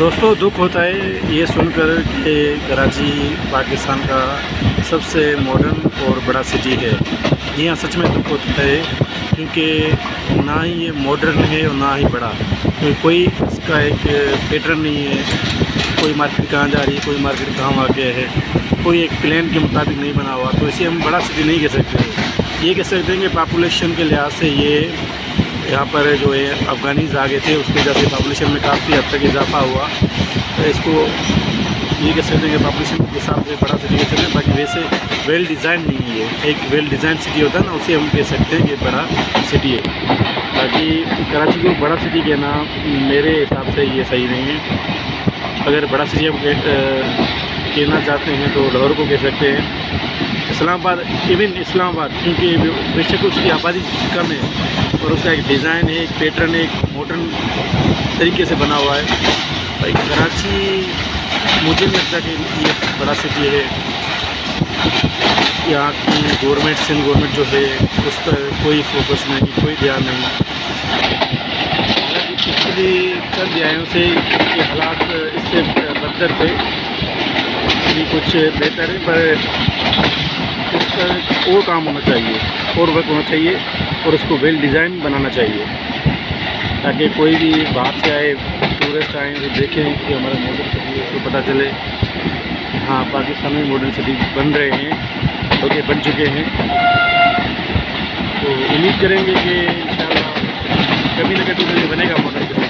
दोस्तों, दुख होता है, ये सुनकर कि कराची, पाकिस्तान का सबसे मॉडर्न और बड़ा सिटी है। जी हाँ सच में दुख होता है, क्योंकि ना ही ये मॉडर्न है और ना ही बड़ा। कोई इसका एक पैटर्न नहीं है। कोई मार्केट कहाँ जा रही है, कोई मार्केट कहाँ आ गया है। कोई एक प्लान के मुताबिक नहीं बना हुआ। तो इसे हम बड़ा सिटी नहीं कह सकते। ये कह सकते हैं कि पापुलेशन के लिहाज से ये यहाँ पर जो है अफ़गानीज आ गए थे, उसकी वजह से पॉपुलेशन में काफ़ी हद तक इजाफा हुआ। तो इसको ये कह सकते हैं कि पॉपुलेशन के हिसाब से बड़ा सिटी कह सकते हैं बाकी वैसे वेल डिज़ाइन नहीं है एक वेल डिज़ाइन सिटी होता है ना, उसे हम कह सकते हैं कि बड़ा सिटी है। बाकी कराची को बड़ा सिटी कहना मेरे हिसाब से ये सही नहीं है। अगर बड़ा सिटी हम कहना चाहते हैं तो लाहौर को कह सकते हैं। इस्लामाबाद इवन इस्लामाबाद, क्योंकि बेशक उसकी आबादी कम है, और उसका एक डिज़ाइन है, एक पैटर्न है, एक मॉडर्न तरीके से बना हुआ है। भाई, कराची मुझे नहीं लगता कि ये बड़ा सिटी है। यहाँ की गवर्नमेंट सिंध गवर्नमेंट जो है, उस पर कोई फोकस नहीं, कोई ध्यान नहीं। पिछली चंद दिहाइयों से ये हालात, इससे बदतर थे। कुछ बेहतर है, पर इसका और काम होना चाहिए, और वर्क होना चाहिए, और उसको वेल डिज़ाइन बनाना चाहिए। ताकि कोई भी बाहर से आए टूरिस्ट आए तो देखें कि हमारा मॉडल सिटी उसको पता चले। हाँ पाकिस्तान में मॉडर्न सिटी बन रहे हैं ओके बन चुके हैं। तो उम्मीद करेंगे कि इन कभी ना कभी बनेगा मॉडर्न सिटी